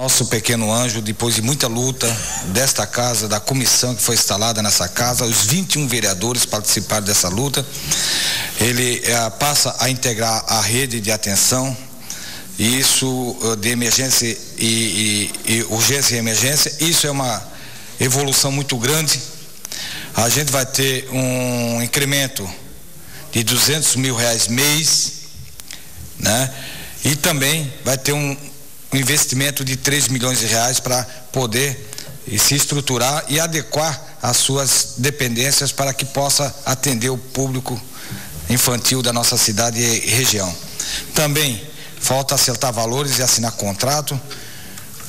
Nosso pequeno anjo, depois de muita luta desta casa, da comissão que foi instalada nessa casa, os 21 vereadores participaram dessa luta. Ele eh, passa a integrar a rede de atenção, isso eh, de emergência e, e, e urgência e emergência. Isso é uma evolução muito grande. A gente vai ter um incremento de 200 mil reais mês, né? E também vai ter um, um investimento de 3 milhões de reais para poder se estruturar e adequar as suas dependências para que possa atender o público infantil da nossa cidade e região. Também falta acertar valores e assinar contrato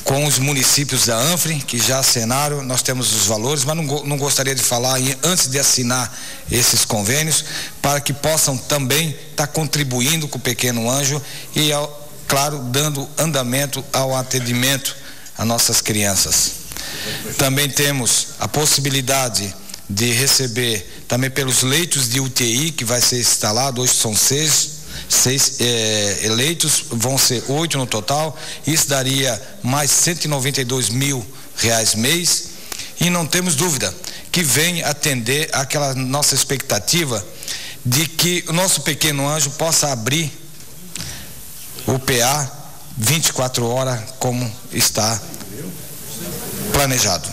com os municípios da ANFRE, que já assinaram, nós temos os valores, mas não, não gostaria de falar antes de assinar esses convênios, para que possam também estar tá contribuindo com o Pequeno Anjo e ao, claro, dando andamento ao atendimento às nossas crianças. Também temos a possibilidade de receber também pelos leitos de UTI que vai ser instalado, hoje são seis, seis é, leitos, vão ser oito no total, isso daria mais 192 mil reais mês e não temos dúvida que vem atender aquela nossa expectativa de que o nosso pequeno anjo possa abrir o PA 24 horas como está planejado.